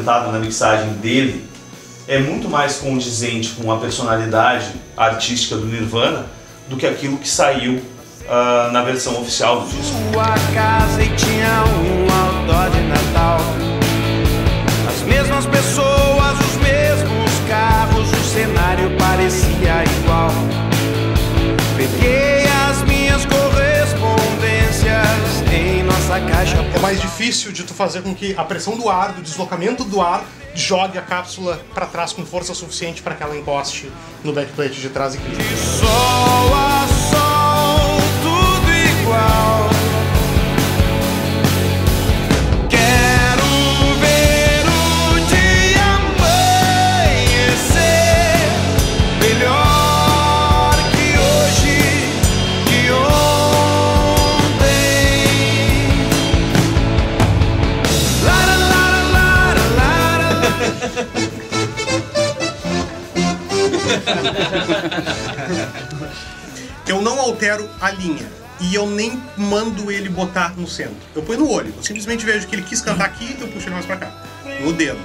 representada na mixagem dele é muito mais condizente com a personalidade artística do Nirvana do que aquilo que saiu uh, na versão oficial do disco. Sua casa e tinha um de Natal. As mesmas pessoas, os mesmos carros, o cenário parecia igual. Peguei em nossa caixa. É mais difícil de tu fazer com que a pressão do ar, do deslocamento do ar, jogue a cápsula para trás com força suficiente para que ela encoste no backplate de trás e crie. Eu não altero a linha. E eu nem mando ele botar no centro. Eu ponho no olho. Eu simplesmente vejo que ele quis cantar aqui, eu puxo ele mais pra cá. No dedo.